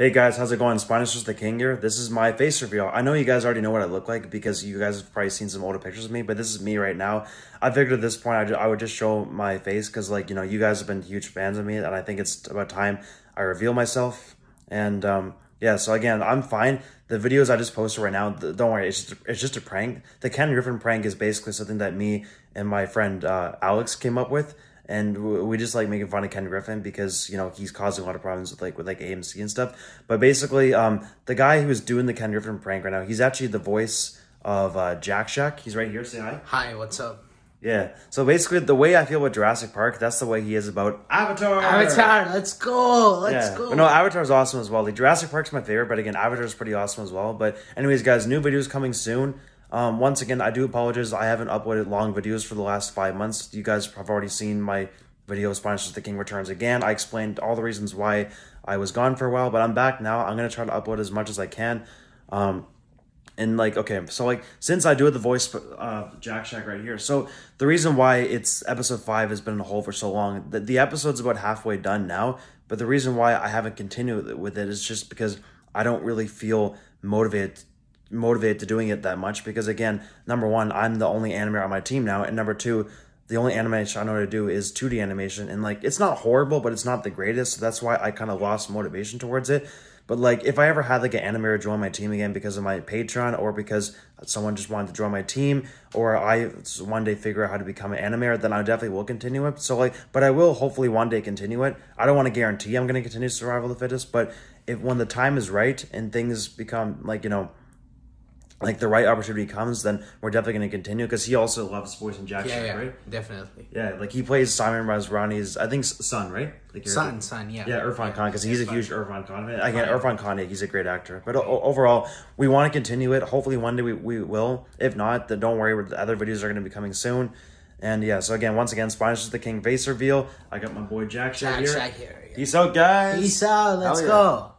Hey guys, how's it going? Spinosaurus the King here. This is my face reveal. I know you guys already know what I look like because you guys have probably seen some older pictures of me, but this is me right now. I figured at this point I, I would just show my face because, like, you know, you guys have been huge fans of me, and I think it's about time I reveal myself. And um, yeah, so again, I'm fine. The videos I just posted right now, don't worry, it's just, it's just a prank. The Ken Griffin prank is basically something that me and my friend uh, Alex came up with and we just like making fun of Ken Griffin because you know he's causing a lot of problems with like with like AMC and stuff. But basically, um, the guy who's doing the Ken Griffin prank right now, he's actually the voice of uh, Jack Shack. He's right here. Say hi. Hi. What's up? Yeah. So basically, the way I feel about Jurassic Park, that's the way he is about Avatar. Avatar. Let's go. Let's yeah. go. But no, Avatar's awesome as well. Like Jurassic Park's my favorite, but again, Avatar's pretty awesome as well. But anyways, guys, new videos coming soon. Um, once again, I do apologize. I haven't uploaded long videos for the last five months. You guys have already seen my video Spinosaurus The King Returns again. I explained all the reasons why I was gone for a while, but I'm back now. I'm going to try to upload as much as I can. Um, and like, okay, so like, since I do the voice uh, Jack Shack right here, so the reason why it's episode five has been in a hole for so long, the, the episode's about halfway done now, but the reason why I haven't continued with it is just because I don't really feel motivated motivated to doing it that much because again number one i'm the only animator on my team now and number two the only animation I know how to do is 2D animation. And like, it's not horrible, but it's not the greatest. So that's why I kind of lost motivation towards it. But like, if I ever had like an animator join my team again because of my Patreon or because someone just wanted to join my team or I one day figure out how to become an animator, then I definitely will continue it. So like, but I will hopefully one day continue it. I don't want to guarantee I'm going to continue Survival of the Fittest, but if when the time is right and things become like, you know, like the right opportunity comes, then we're definitely going to continue because he also loves voicing Jack yeah, yeah, right? Definitely. Yeah, like he plays Simon Masrani's, I think son, right? Like son, son, yeah. Yeah, Irfan yeah. Khan because he's a huge Irfan Khan fan. Again, Irfan Khan, yeah, he's a great actor. But o- overall, we want to continue it. Hopefully, one day we, we will. If not, then don't worry. The other videos are going to be coming soon. And yeah, so again, once again, Spinosaurus the King face reveal. I got my boy Jack Shack Jack here. Shack here. Peace out, guys. Peace out. Let's go.